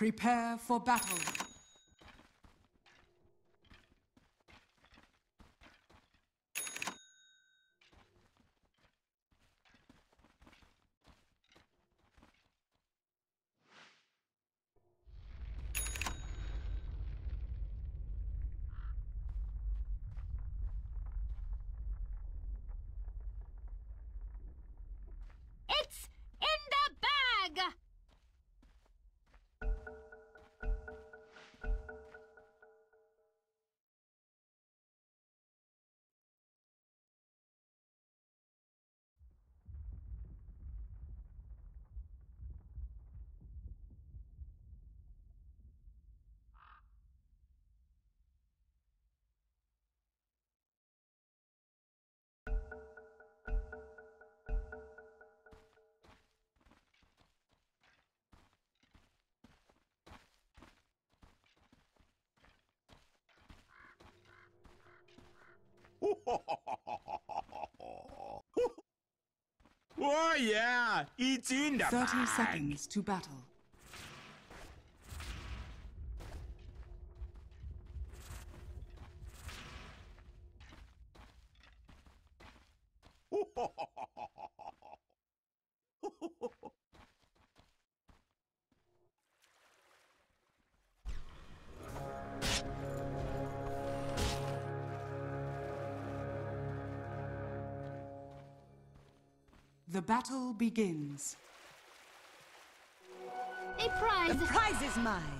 Prepare for battle. Yeah, it's in the 30 bag. seconds to battle. Begins. A prize! The prize is mine.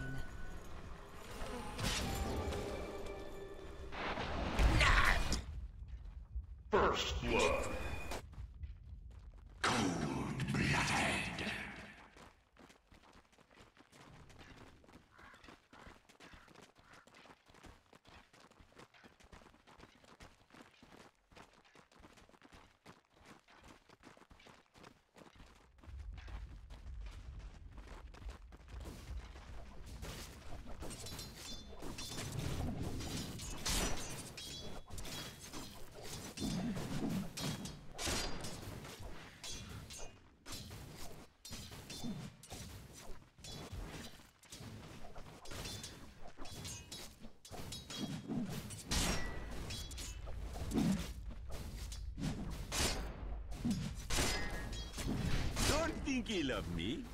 Think he loved me.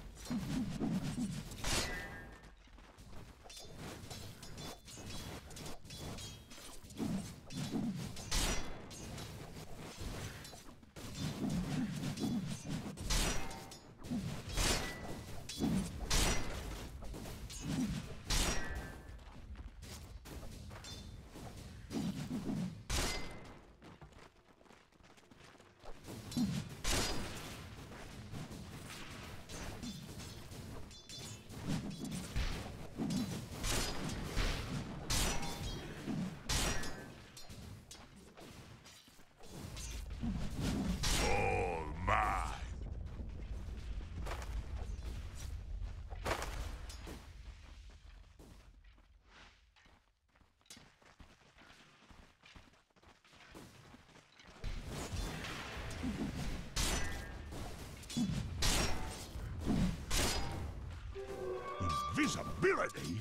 Invisibility?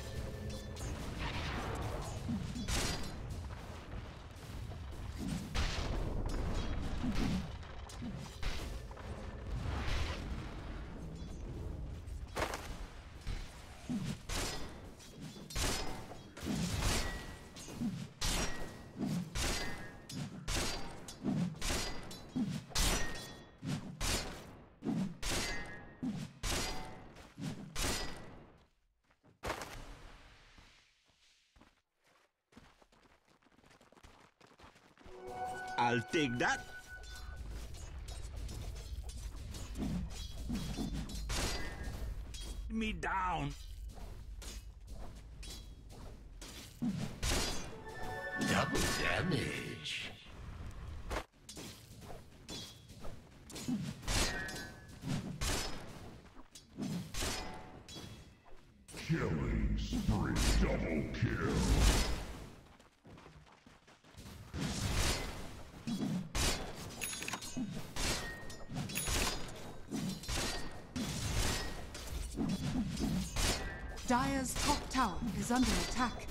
I'll take that. Me down. Double damage. Is under attack.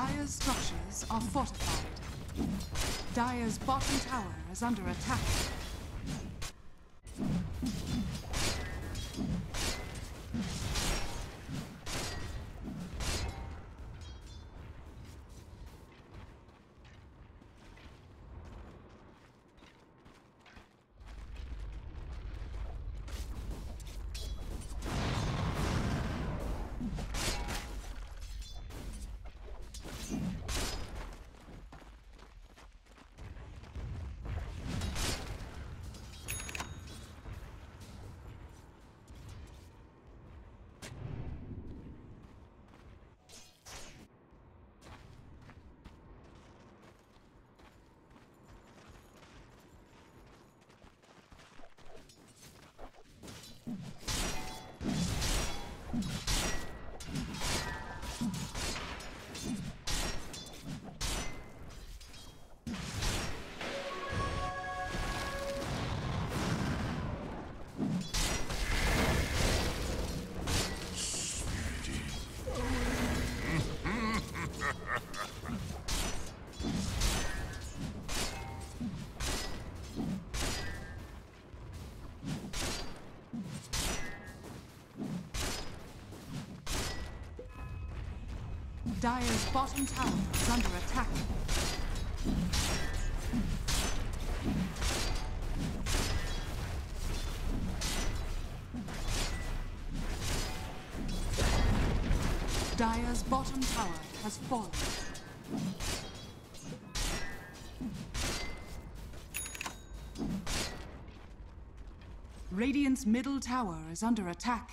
Dire's structures are fortified. Dire's bottom tower is under attack. Dire's bottom tower is under attack. Dire's bottom tower has fallen. Radiant's middle tower is under attack.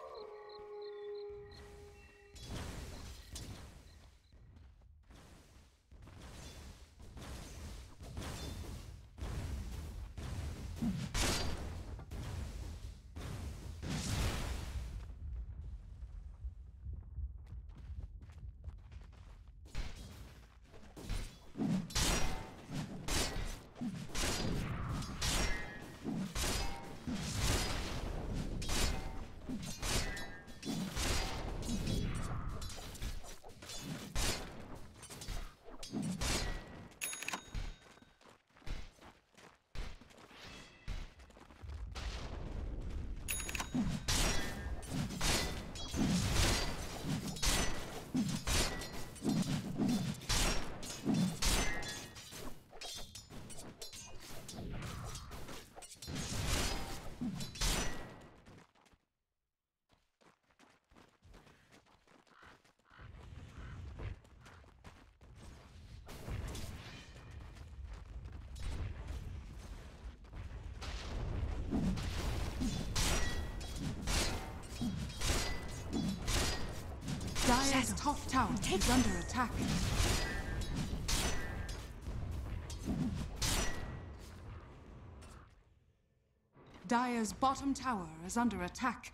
Dire's top tower is under attack. Dire's bottom tower is under attack.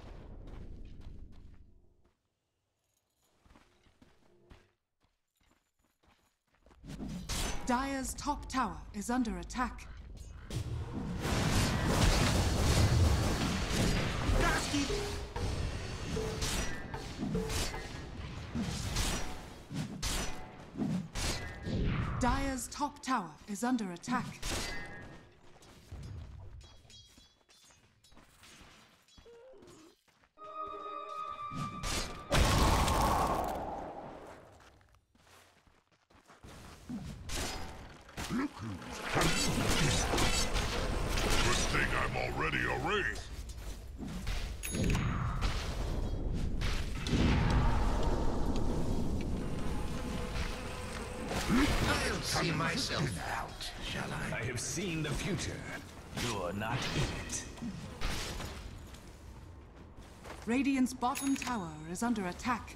Dire's top tower is under attack. Dasky! Dire's top tower is under attack. I'm already a wraith. I'll see myself out, shall I? I have seen the future. You're not in it. Radiant's bottom tower is under attack.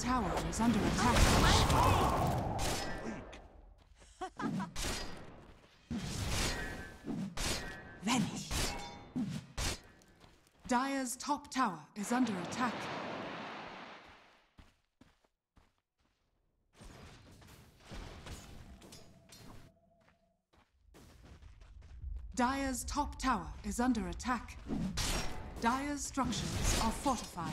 Tower is under attack. Vanish. Dire's top tower is under attack. Dire's top tower is under attack. Dire's structures are fortified.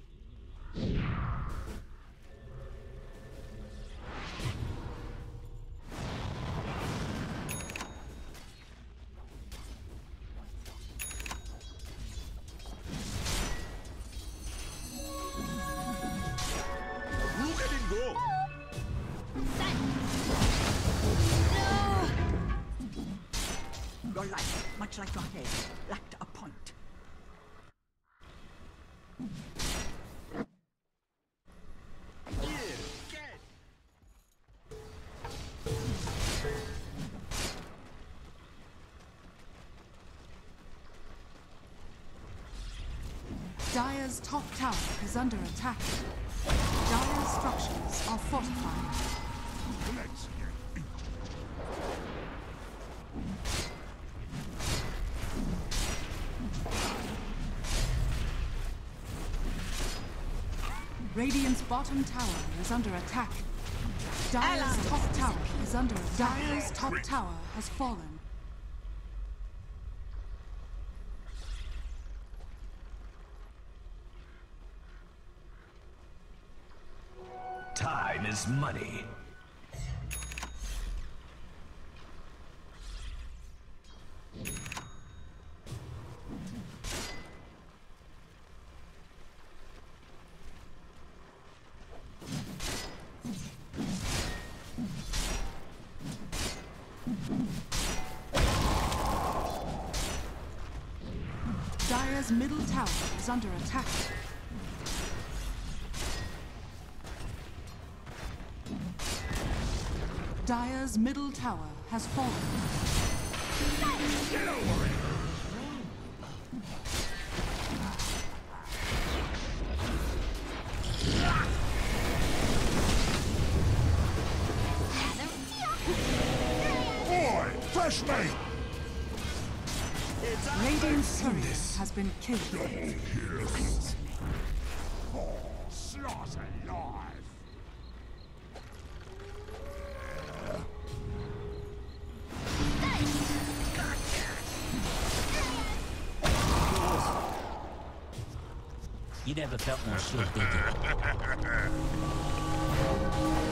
Top tower is under attack. Dire's structures are fortified. Let's get Radiant's bottom tower is under attack. Dire's top tower is under attack. Dire's top tower has fallen. Time is money. Dire's middle tower has fallen. Get over it! Boy! Radiant Sirius has been killed. Slaughter, Lord! Sure, did you?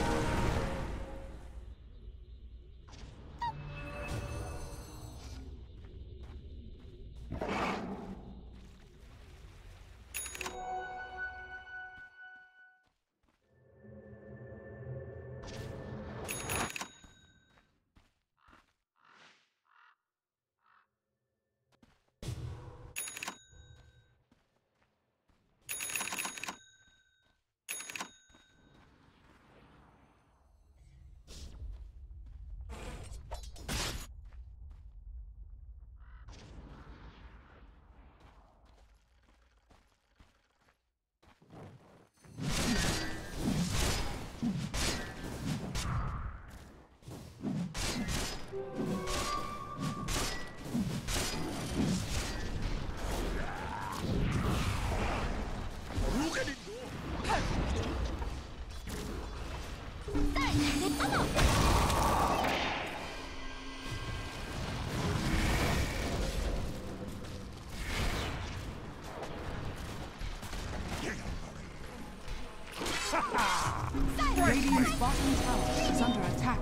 Bottom tower is under attack.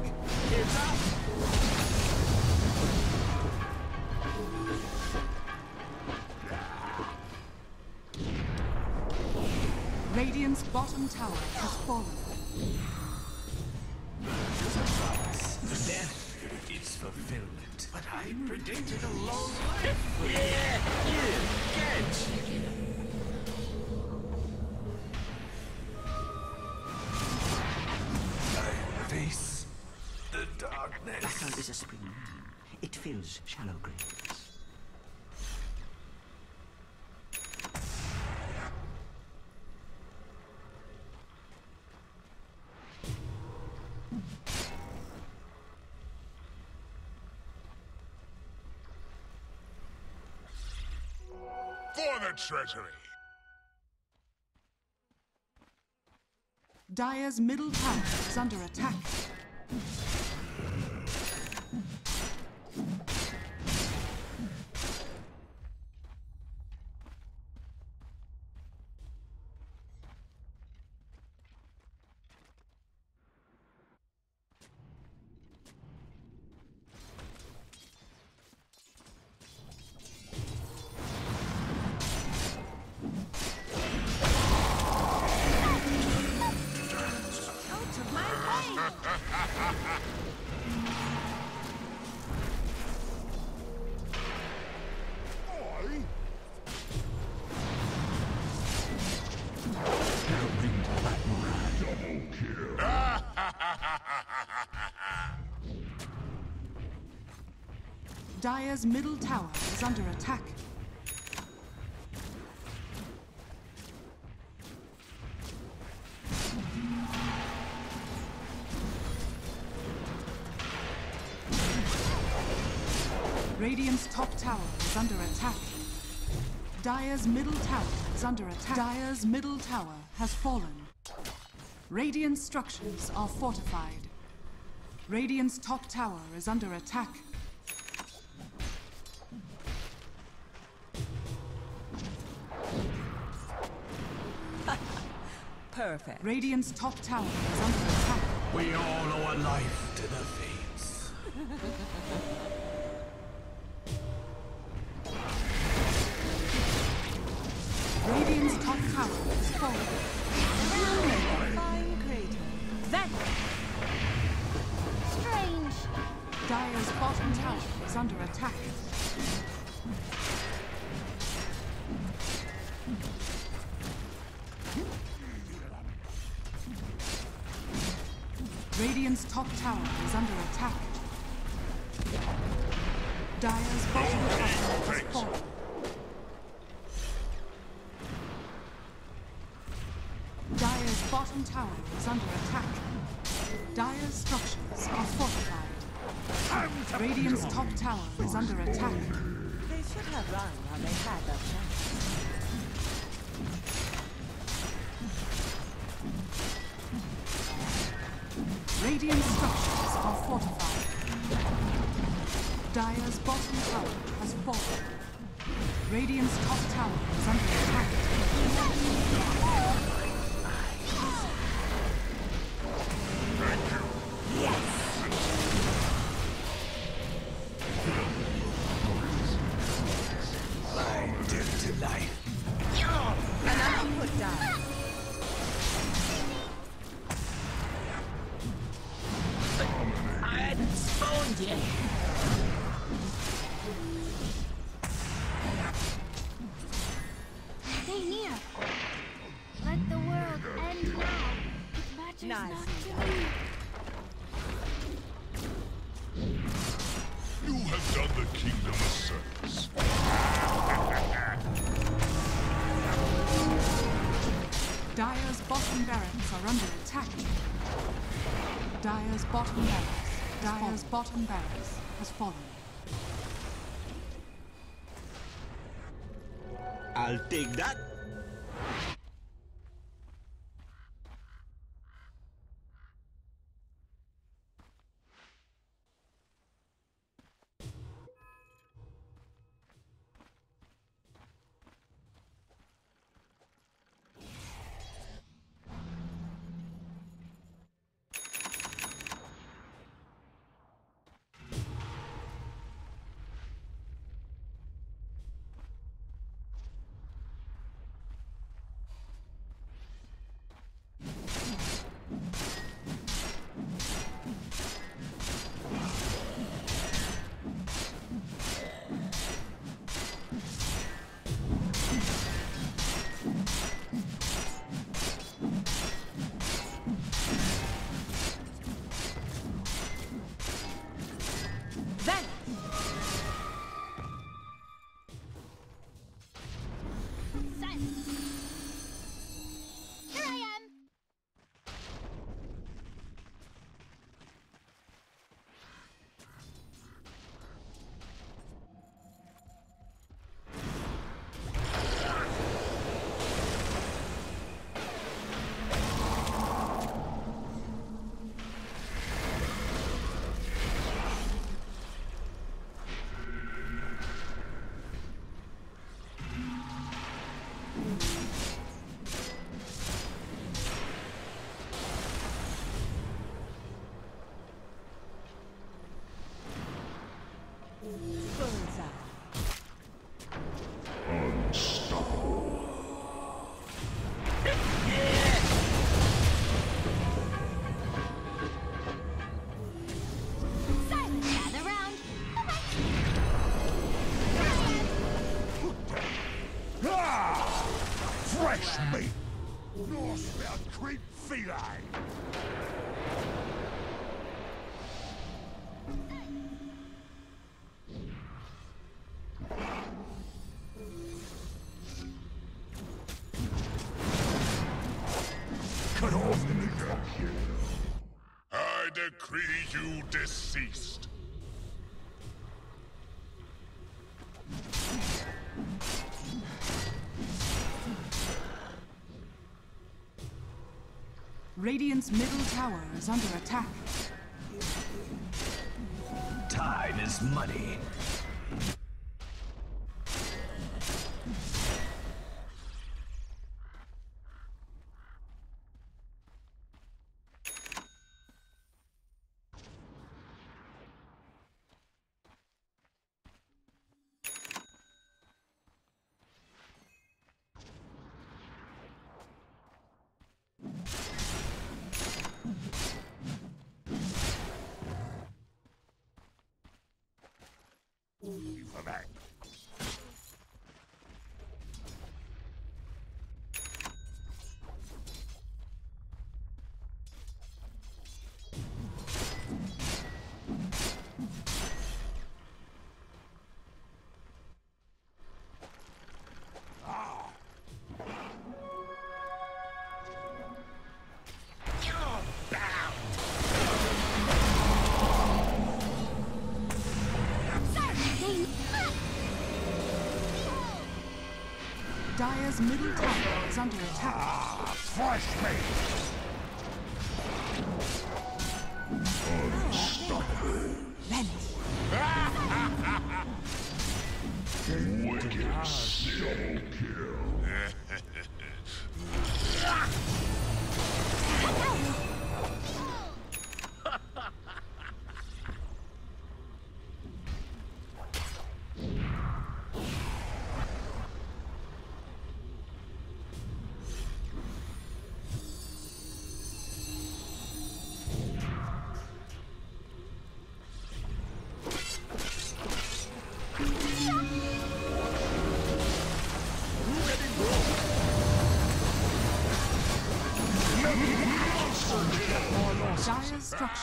Radiant's bottom tower has fallen. Death is fulfillment. But I predicted a long life. Yeah, yeah, catch. The treasury! Dire's middle tower is under attack. Dire's middle tower is under attack. Radiant's top tower is under attack. Dire's middle tower is under attack. Dire's middle tower has fallen. Radiant structures are fortified. Radiant's top tower is under attack. Perfect. Radiant's top tower is under attack. We all owe a life to the fates. Radiant's top tower is fallen. Fine crater. Then Strange. Dire's bottom tower is under attack. Radiant's top tower is under attack. Dire's bottom tower is fallen. Dire's bottom tower is under attack. Dire's structures are fortified. Radiant's top tower is under attack. They should have run while they had that chance. Radiant structures are fortified. Dire's bottom tower has fallen. Radiant's top tower is under attack. Dire's bottom barracks. Dire's bottom barracks has fallen. I'll take that. You deceased. Radiant's middle tower is under attack. Time is money. Middle tower is under attack. Ah, Fresh meat! Wicked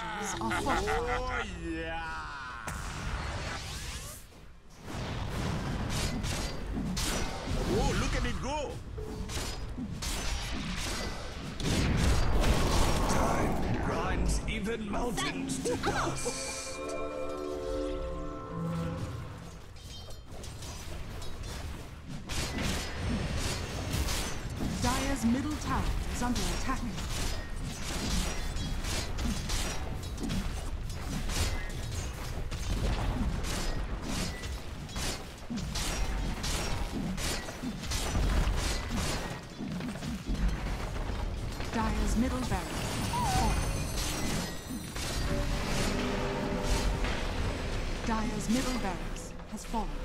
Structures are fortified. Oh, look at it go! Time grinds even mountains to dust. Dire's middle barracks has fallen.